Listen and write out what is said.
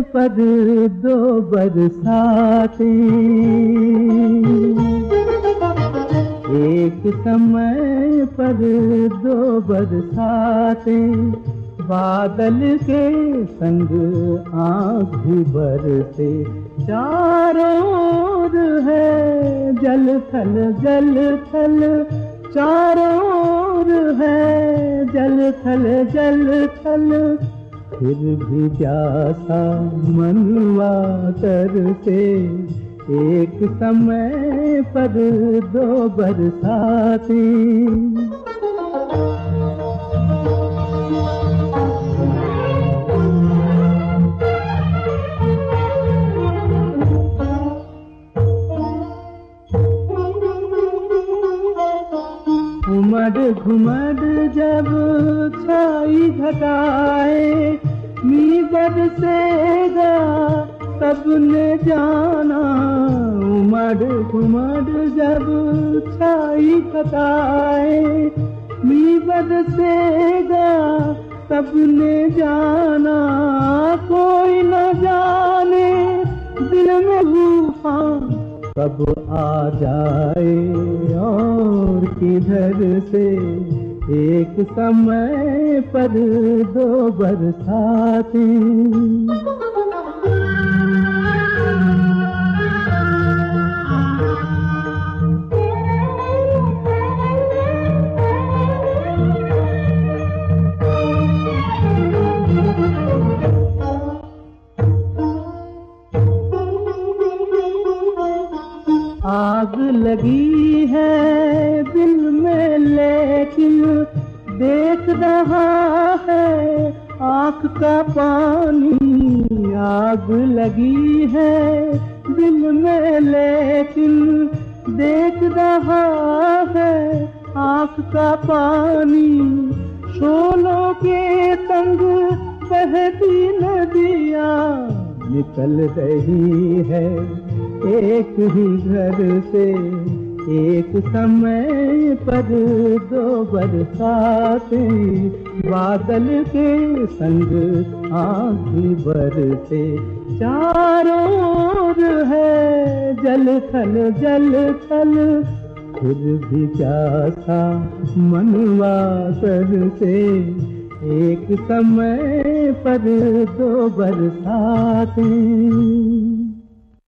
पर दो बरसाते। एक समय पर दो बरसाते। बादल के संग आँख बरसे। चारों है जल थल जल थल। चारों है जल थल जल थल। फिर भी प्यासा मनवा करते एक समय पर दो बरसाती। उमड़ घुमड़ जब छाई घटाए बरसेगा सबने जाना, उमड़ घुमड़ जब छाई घटाए मी बरसेगा सबने जाना, कोई न जाने, दिल में तूफ़ान कब आ जाए, और किधर से एक समय पर दो बरसाते। आग लगी है दिल में, लेकिन देख रहा है आँख का पानी। आग लगी है दिल में, लेकिन देख रहा है आँख का पानी। शोलों के तंग बहती नदिया निकल रही है। एक ही घर से एक समय पर दो बरसाते, बादल के संग आँख बरसे चारों ओर है जल थल जल थल। फिर भी प्यासा मनवा से एक समय पर दो बरसाते।